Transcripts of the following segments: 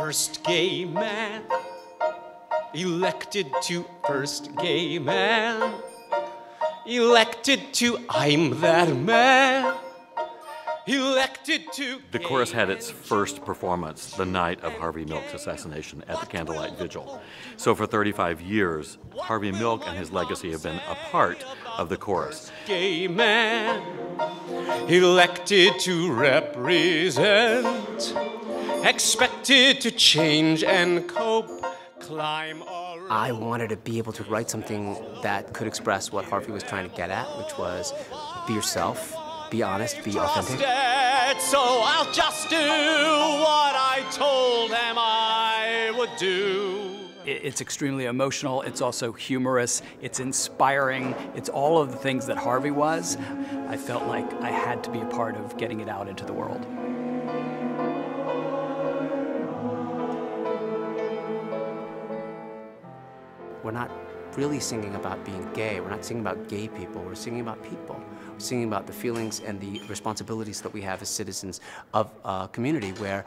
first gay man. Elected to first gay man. Elected to I'm that man. Elected to. The chorus had its first performance the night of Harvey Milk's assassination at the Candlelight Vigil. So for 35 years, Harvey Milk and his legacy have been a part of the chorus. Gay man elected to represent, expected to change and cope, climb around. I wanted to be able to write something that could express what Harvey was trying to get at, which was be yourself, be honest, be authentic. So I'll just do what I told him I would do. It's extremely emotional. It's also humorous. It's inspiring. It's all of the things that Harvey was. I felt like I had to be a part of getting it out into the world. We're not really singing about being gay. We're not singing about gay people. We're singing about people. We're singing about the feelings and the responsibilities that we have as citizens of a community where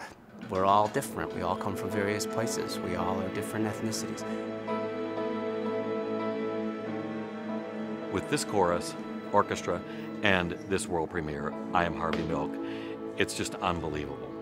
we're all different. We all come from various places. We all are different ethnicities. With this chorus, orchestra, and this world premiere, I Am Harvey Milk, it's just unbelievable.